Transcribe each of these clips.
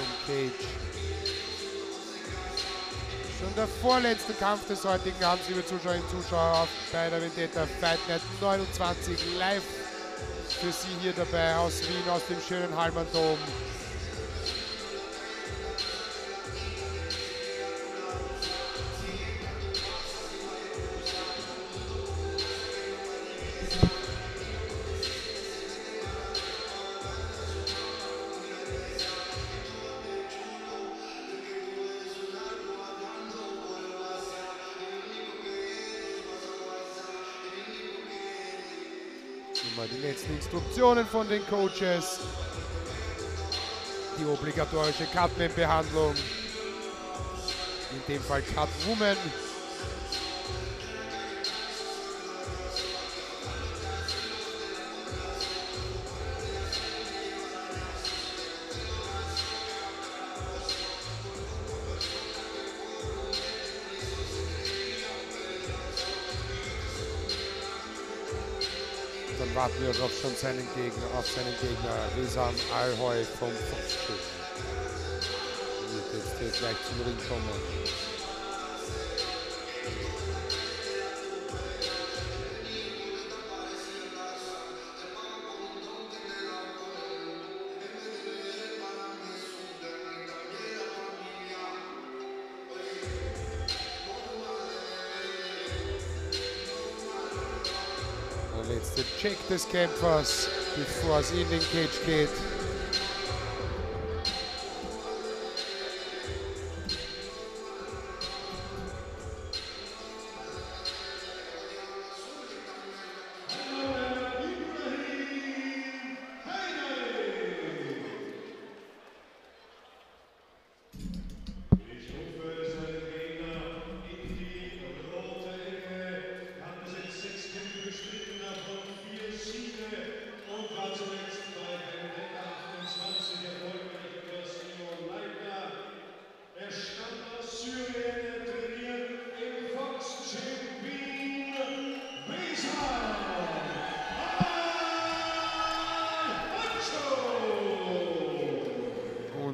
Richtung Cage. Schon der vorletzte Kampf des heutigen Abends, liebe Zuschauerinnen und Zuschauer, bei der Vendetta Fight Night 29 live für Sie hier dabei aus Wien, aus dem schönen Halmandom. Mal die letzten Instruktionen von den Coaches. Die obligatorische Cutman-Behandlung. In dem Fall Cut-Woman. Dann warten wir doch schon seinen Gegner, auf seinen Gegner, Rizam Alhoy vom Foxschiff. Wird jetzt hier gleich zum Ring kommen. Letzte Check des Kämpfers, bevor es in den Cage geht.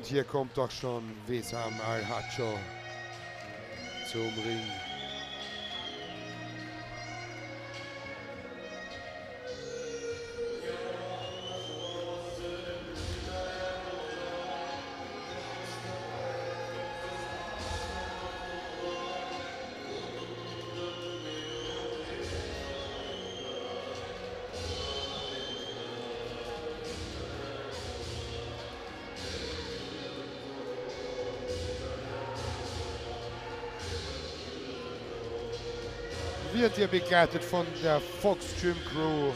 Hier kommt doch schon Wesam Al-Hacho zum Ring. Wird hier begleitet von der Fox Gym Crew.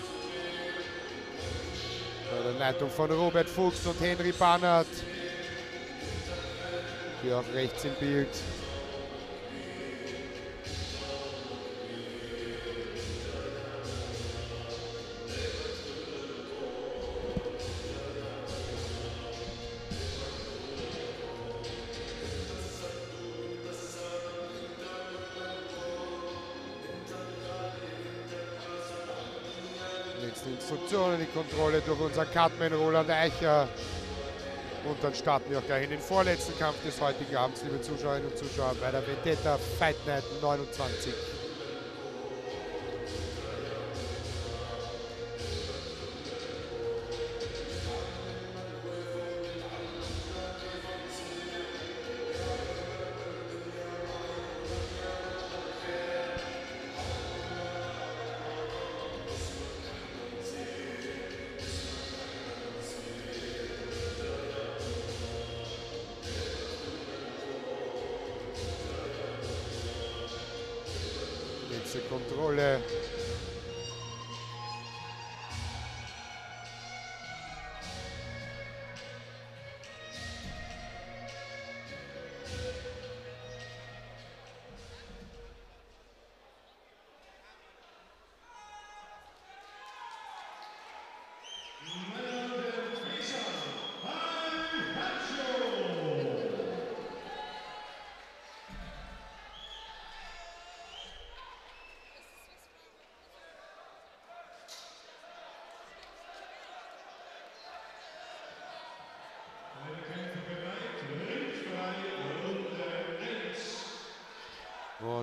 Bei der Leitung von Robert Fuchs und Henry Bannert. Hier auch rechts im Bild. Kontrolle durch unseren Cutman Roland Eicher. Und dann starten wir auch gleich in den vorletzten Kampf des heutigen Abends, liebe Zuschauerinnen und Zuschauer, bei der Vendetta Fight Night 29. Kontrolle.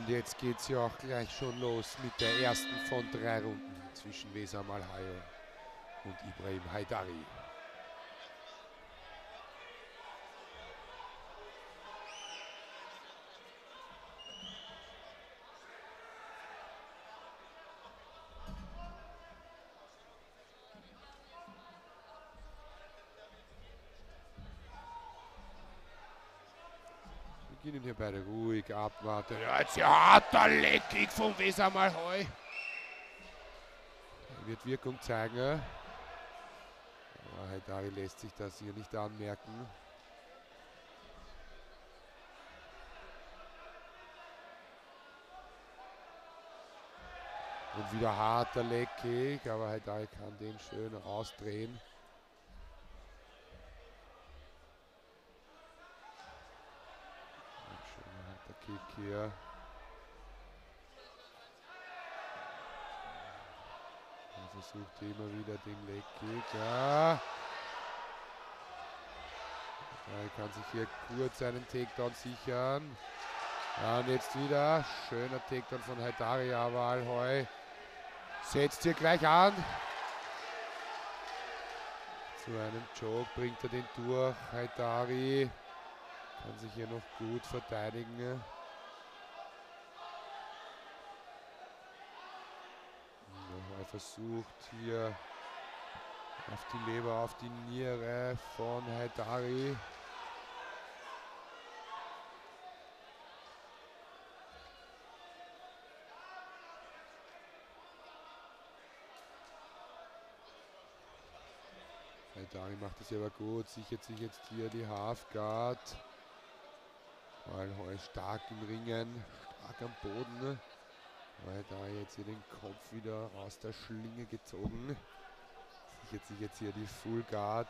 Und jetzt geht es ja auch gleich schon los mit der ersten von drei Runden zwischen Wesa Malhayo und Ibrahim Haidari. Beginnen hier beide ruhig abwarten. Ja, jetzt ja harter Leckig vom Weser Malheu. Wird Wirkung zeigen. Aber Haidari lässt sich das hier nicht anmerken. Und wieder harter Leckig, aber Haidari kann den schön rausdrehen. Kick hier. Er versucht immer wieder den Leg. Ja. Er kann sich hier kurz einen Takedown sichern. Ja, und jetzt wieder. Schöner Takedown von Haidari, aber Alheu setzt hier gleich an. Zu einem Joke bringt er den durch. Haidari kann sich hier noch gut verteidigen. Er versucht hier auf die Leber, auf die Niere von Haidari. Haidari macht es aber gut, sichert sich jetzt hier die Halfguard. Weil stark im Ringen, stark am Boden. Weil da jetzt hier den Kopf wieder aus der Schlinge gezogen. Sichert sich jetzt hier die Full Guard.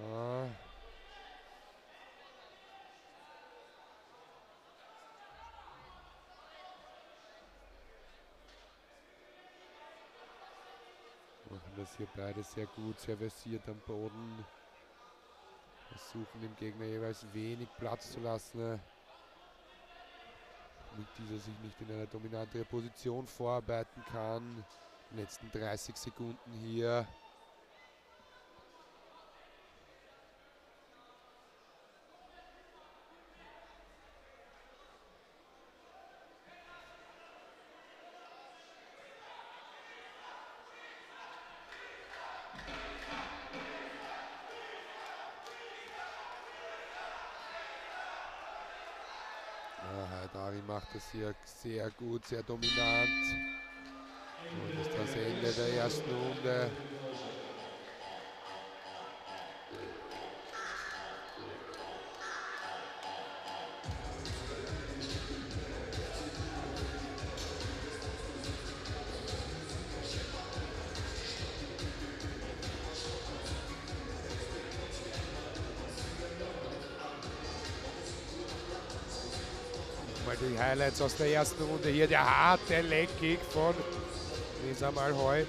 Ja. Machen das hier beide sehr gut, sehr versiert am Boden. Versuchen dem Gegner jeweils wenig Platz zu lassen damit dieser sich nicht in eine dominantere Position vorarbeiten kann. Die letzten 30 Sekunden hier. Dari macht das hier sehr gut, sehr dominant. Und ist das Ende der ersten Runde. Mal die Highlights aus der ersten Runde. Hier der harte Leckkick von Lisa Malheu.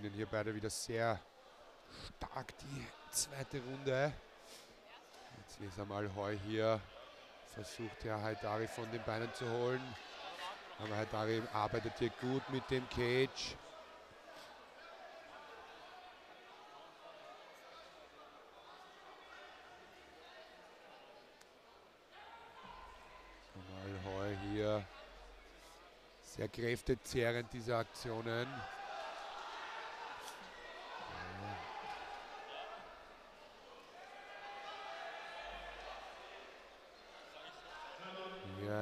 erschienen. Hier beide wieder sehr stark die zweite Runde. Jetzt ist einmal Heu hier. Versucht ja Haidari von den Beinen zu holen. Aber Haidari arbeitet hier gut mit dem Cage. Mal Heu hier. Sehr kräftezehrend diese Aktionen.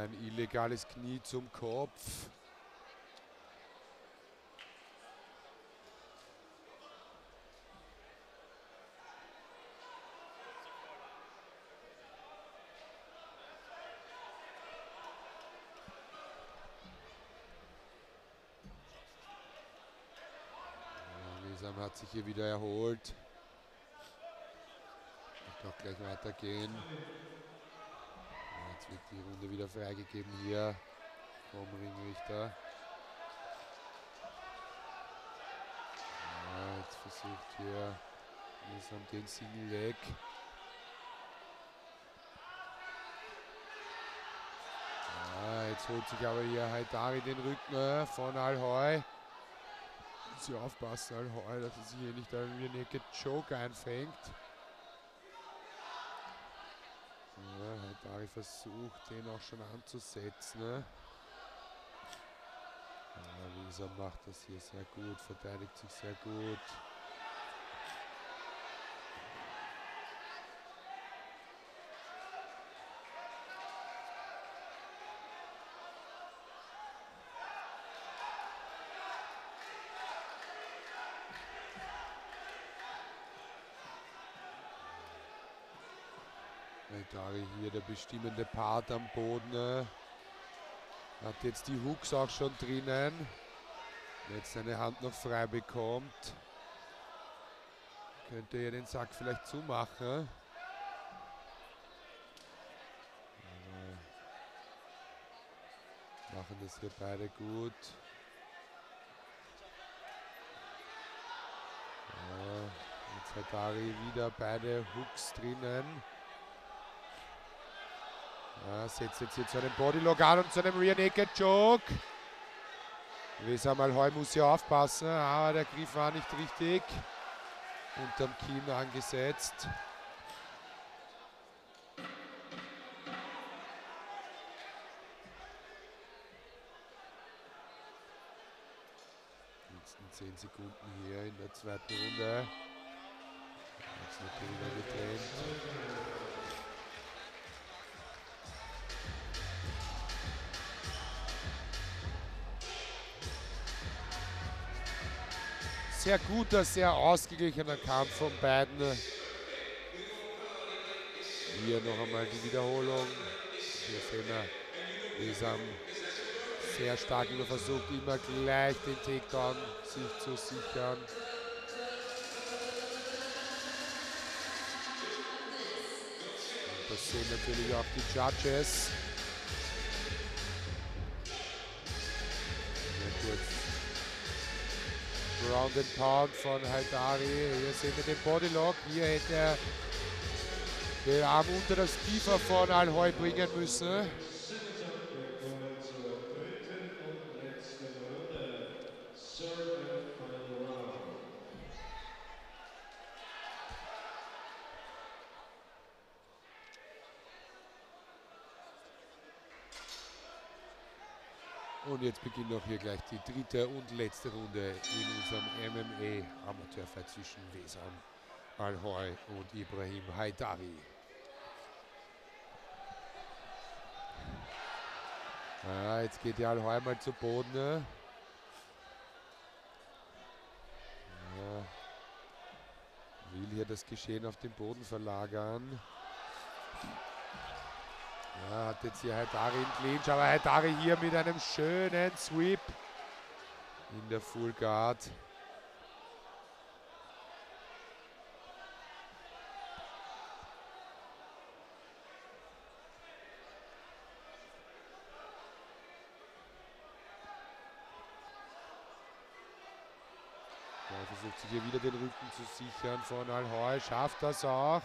Ein illegales Knie zum Kopf. Wesam hat sich hier wieder erholt. Wird auch gleich weitergehen. Wird die Runde wieder freigegeben hier vom Ringrichter. Ja, jetzt versucht hier Wesam den Single weg. Ja, jetzt holt sich aber hier Haidari den Rücken von Alhoi sie aufpassen, Alhoi, dass er sich hier nicht irgendwie Naked Choke einfängt. Haidari versucht, den auch schon anzusetzen. Ne? Ja, Wieser macht das hier sehr gut, verteidigt sich sehr gut. Haidari hier der bestimmende Part am Boden. Ne? Hat jetzt die Hooks auch schon drinnen. Jetzt seine Hand noch frei bekommt. Könnte er den Sack vielleicht zumachen. Machen das hier beide gut. Ja, jetzt hat Dari wieder beide Hooks drinnen. Ja, setzt jetzt hier zu einem Bodylock an und zu einem Rear Naked Choke. Wesam Alhoi muss hier aufpassen, aber der Griff war nicht richtig. Unterm Kinn angesetzt. Letzten 10 Sekunden hier in der zweiten Runde. Jetzt noch getrennt. Sehr guter, sehr ausgeglichener Kampf von beiden. Hier noch einmal die Wiederholung. Hier sehen wir, Wesam sehr stark immer versucht, immer gleich den Takedown sich zu sichern. Und das sehen natürlich auch die Judges. Ground and Pound von Haidari. Hier sehen wir den Bodylock. Hier hätte er den Arm unter das Kiefer von Alhoi bringen müssen. Und jetzt beginnt auch hier gleich die dritte und letzte Runde in unserem MMA Amateurfight zwischen Wesam Alhoi und Ibrahim Haidari. Ja, jetzt geht der Alhoi mal zu Boden. Ne? Ja. Will hier das Geschehen auf den Boden verlagern. Ja, hat jetzt hier Haidari im Clinch, aber Haidari hier mit einem schönen Sweep in der Full Guard. Versucht sich hier wieder den Rücken zu sichern von Alhoi, schafft das auch.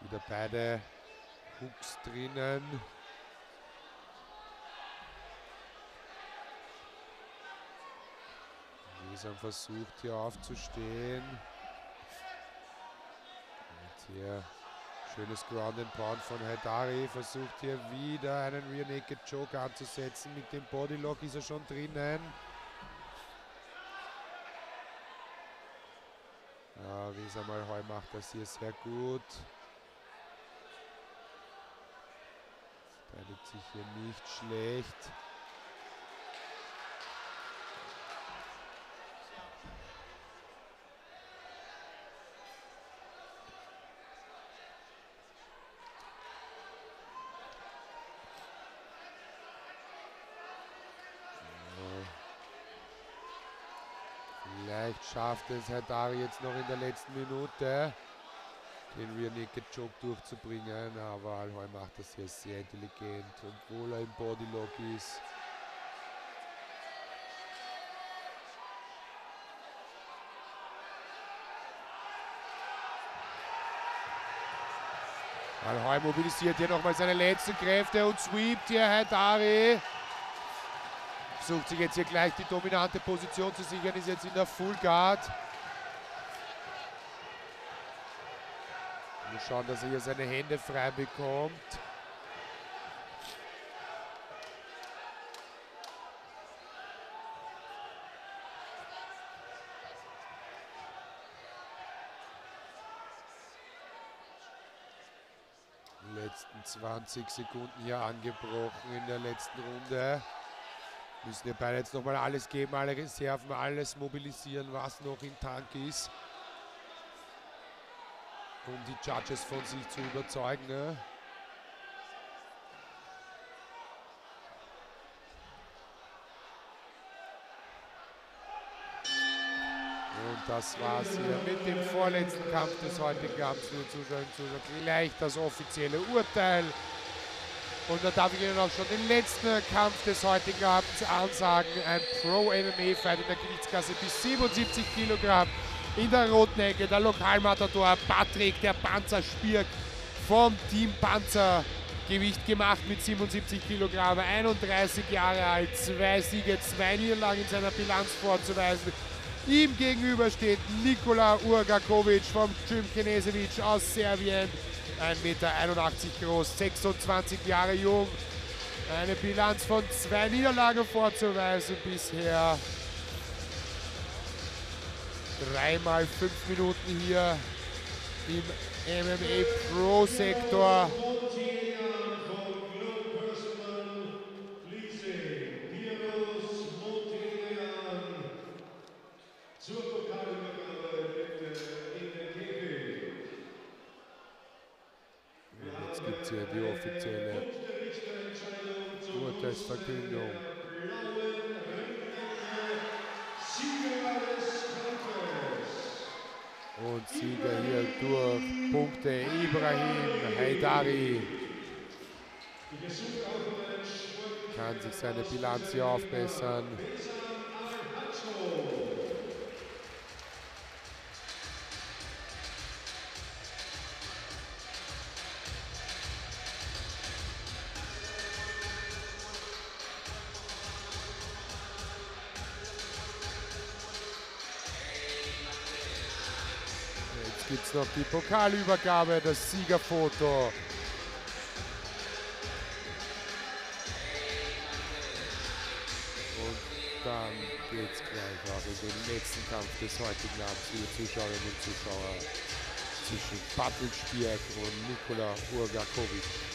Wieder beide Hooks drinnen. Wesam versucht hier aufzustehen. Und hier Schönes Ground and Pound von Haidari. Versucht hier wieder einen Rear Naked Choke anzusetzen. Mit dem Bodylock ist er schon drinnen. Ja, einmal Heu macht das hier sehr gut. Beteiligt sich hier nicht schlecht. Vielleicht schafft es Haidari jetzt noch in der letzten Minute, den Rear Naked Choke durchzubringen. Aber Alhoi macht das hier sehr intelligent, obwohl er im Bodylock ist. Alhoi mobilisiert hier nochmal seine letzten Kräfte und sweept hier Haidari. Versucht sich jetzt hier gleich die dominante Position zu sichern, ist jetzt in der Full Guard. Muss schauen, dass er hier seine Hände frei bekommt. Die letzten 20 Sekunden hier angebrochen in der letzten Runde. Müssen wir beide jetzt nochmal alles geben, alle Reserven, alles mobilisieren, was noch im Tank ist. Um die Judges von sich zu überzeugen. Ne? Und das war's hier mit dem vorletzten Kampf des heutigen Abends, liebe Zuschauerinnen und Zuschauer. Gleich das offizielle Urteil. Und da darf ich Ihnen auch schon den letzten Kampf des heutigen Abends ansagen. Ein Pro-MMA-Fight in der Gewichtsklasse bis 77 Kilogramm. In der roten Ecke der Lokalmatador Patrick, der Panzerspirk vom Team Panzer. Gewicht gemacht mit 77 Kilogramm, 31 Jahre alt, zwei Siege, zwei Niederlagen in seiner Bilanz vorzuweisen. Ihm gegenüber steht Nikola Urgakovic vom Jim Kinesevic aus Serbien. 1,81 Meter groß, 26 Jahre jung. Eine Bilanz von zwei Niederlagen vorzuweisen bisher. Dreimal fünf Minuten hier im MMA Pro Sektor. Sieger hier durch Punkte Ibrahim Haidari. Kann sich seine Bilanz hier aufbessern. Jetzt noch die Pokalübergabe, das Siegerfoto. Und dann geht es gleich auch in den letzten Kampf des heutigen Abends, liebe Zuschauerinnen und Zuschauer, zwischen Patrick und Nikola Urgakovic.